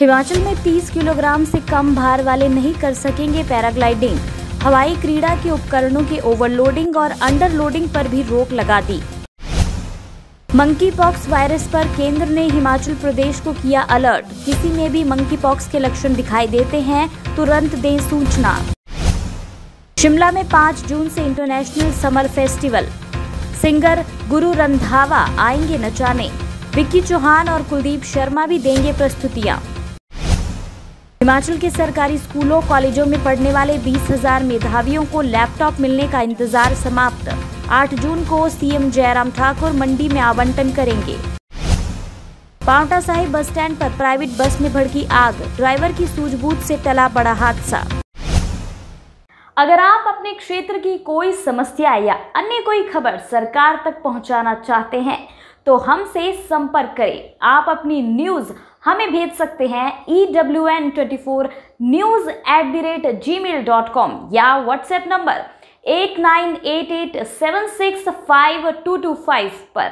हिमाचल में 30 किलोग्राम से कम भार वाले नहीं कर सकेंगे पैराग्लाइडिंग। हवाई क्रीड़ा के उपकरणों के ओवरलोडिंग और अंडरलोडिंग पर भी रोक लगा दी। मंकी पॉक्स वायरस पर केंद्र ने हिमाचल प्रदेश को किया अलर्ट। किसी में भी मंकी पॉक्स के लक्षण दिखाई देते हैं, तुरंत दें सूचना। शिमला में 5 जून से international summer festival. Singer Guru Randhawa आएँगे नचाने। विक्की चौहान और कुलदीप शर्मा भी देंगे प्रस्तुतियाँ। हिमाचल के सरकारी स्कूलों कॉलेजों में पढ़ने वाले 20,000 मेधावियों को लैपटॉप मिलने का इंतज़ार समाप्त। 8 जून को सीएम जयराम ठाकुर मंडी में आवंटन करेंगे। पावटा साहिब बस स्टैंड पर प्राइवेट बस में भड़की आग ड्राइवर की सूझबूझ से टला बड़ा हादसा। अगर आप अपने क्षेत्र की कोई समस्या या अन्य कोई खबर सरकार तक पहुंचाना चाहते हैं तो हमसे संपर्क करें। आप अपनी न्यूज़ हमें भेज सकते हैं E W N twenty four news at the rate G mail dot com या WhatsApp number eight nine eight eight seven six five two two five पर।